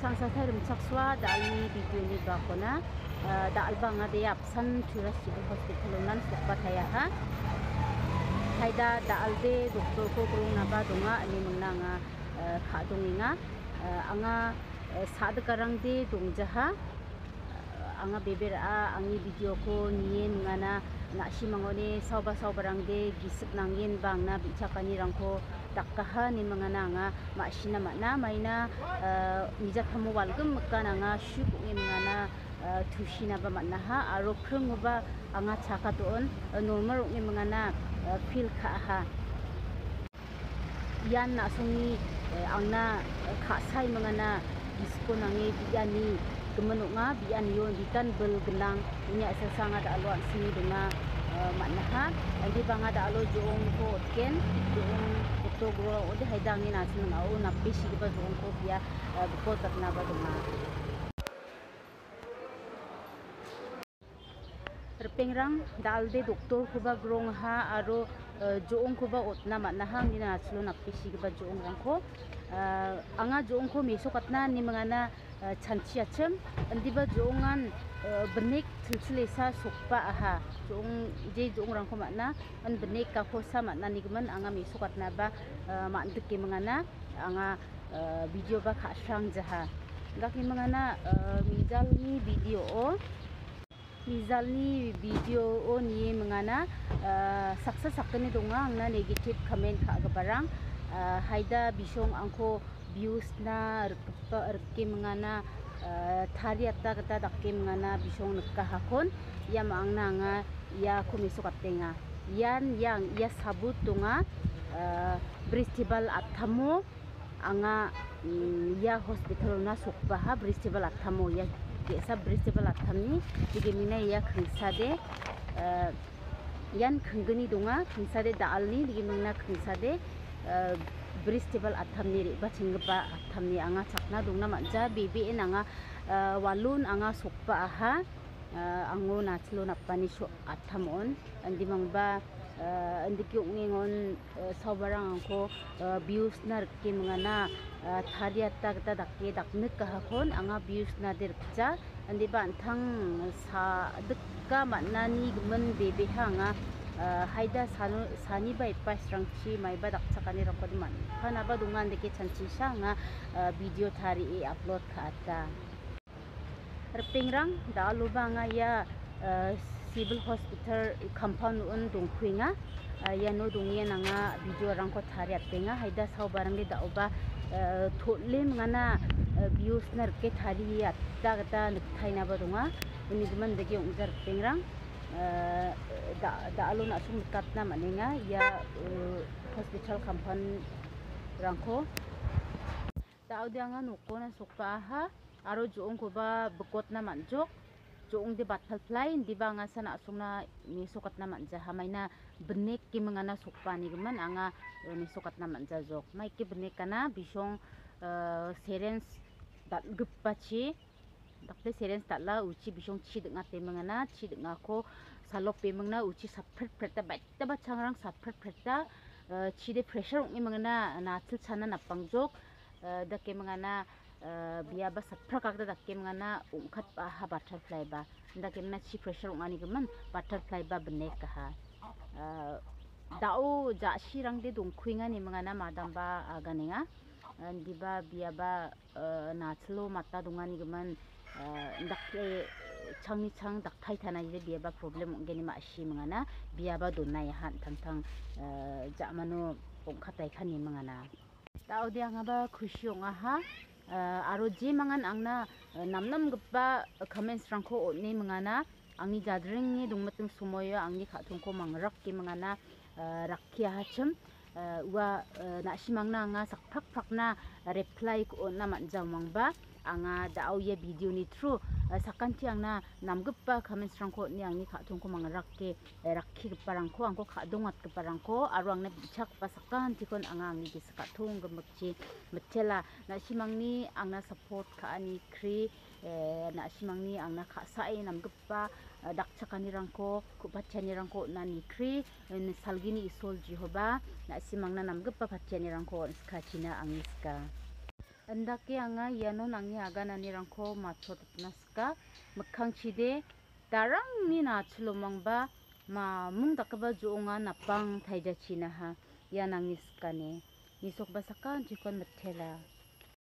상사 태름 착수와 나이 비교니 바거나 어, 나 알방아데 앞산 주라시브 호스피탈로난 속바타야하. 타이다 나알데 독도 고고나바 동아 아니문나가 어, 가동이나 어, 앙아 사드가랑데 동자하. 앙아 베베라 앙이 비디오코 니엔 가나 나시망오네 서바 서바랑데 기습 낭인 방나 비차카니랑코 nga ma sina ma na maina nija thamu walgum makana nga shu kungi mangana tushina ba manna ha aro krung ba anga chaka don normal ngi mangana feel kha ha. Yan na sungi angna kha sai mangana isko nangi biyani kemenuk nga bian yo dikan bel genang nya sesanga da alo sini denga uh, makna ha. Andi banga da alo jong ko ken 도구가 어디 해당이 나서는 아우 나 비시기 봐서 온 거야 그것도 나가도 마 pengrang dalde doktor kuba grong ha aro ah, joong kuba otna matna hang ina aslo nakpisi kuba joong rang ko. Ah, anga joong ko meso katna ni mga na chanchi acham andiba jongan benek silsilesa sokpa aha jong je jong rangko makna an benek ka khosa makna nigman anga mi sokat na ba mandek ke mangana anga video ba khasang jaha gaki mangana mizal ni video o mizal ni video o ni mangana saksa sakani donga angna negative comment kha ga barang haida bisong angko views na rkpa rkke mengana uh, thari atta kata dakke mengana bisong nekka hakon ya mangna nga ya komiso katenga yan yang ya sabut tunga bristibal atamo anga ya hospital na sokpa ha bristibal atamo ya kesa bristibal athamni digemina khngsade uh, yan donga khngsade dalni digemina khngsade bristable athamni ri bachingba athamni anga chakna dungna manja bibi en anga walun anga sokpa aha ango nachlo napani so athamon andi mangba andi ki ngon sabarang ko views nar ki mangana thari atta kata dakke dakne ka hakon anga views na der kcha andi ban thang sa dukka manani gmen bebe hanga haida sanu sani bai pas rangchi mai ba dak chakani rang kodi man khana ba dungan deke chanchi sanga video thari e upload kha khata rpingrang dalu banga ya civil hospital compound un dungkhuinga ya no dungye nanga video rang ko thari atenga haida sau barang de da oba thotle mangana views nar ke thari atta gata nukhaina ba dunga ini duman deke ungjar pingrang da da alo na sum katna manenga ya hospital kampan rangko. Da audia nga noko na sokpa ha aro joong ko ba bekot na manjok joong de batal fly di ba nga sana asungna ni sokat na manja ha maina benek ki mangana sokpa ni geman anga ni sokat na manja jok. Mai ki benek kana bisong serens dat gepachi dakle seren stala uchi bisong chi denga te mangana chi denga ko salok pe mangna uchi sapret preta ba ta ba changrang sapret preta chi de pressure ngi mangana na chil chana na pangjok da ke mangana biya ba sapra ka da ke mangana ungkhat pa ha butterfly ba da ke na chi pressure ngani geman butterfly ba bne ka ha dao ja shirang de dong khuinga ni mangana madam ba aganenga diba biya ba na chlo mata dungani geman dakle changni chang dak thai thana je bia ba problem ngeni ma shi mangana bia ba don nai han thang thang ja mano pong khatai khani mangana ta odia nga ba khushi nga ha aro je mangan angna namnam gpa comments rangko ne mangana angni jadring ni dungmatung sumoyo angni khathung ko mangrak ki mangana rakya hacham wa na simangna nga sakphak phakna reply ko na manjaw mangba anga da au ye video ni through sakan thi angna namgup pa khamen strang ko ni angni kha thung ko mang rak ke rakhi parang ko angko kha dongat ke parang ko aru angna bichak pa sakan thi kon anga angni ki saka thung gam chi mchela na simang ni angna support kha ani khri na simang ni angna kha sai e namgup pa dak chakani rang ko kupachani rang ko na ni khri salgini isol ji hoba na simang na namgup pa phachani rang ko ska china angni ska ndake anga yano nangi aga nani rangko machot naska makhang chide darang ni na chulo mangba ma mung dakaba jo nga napang thaija china ha ya nangi skane. Nisok basaka jikon mathela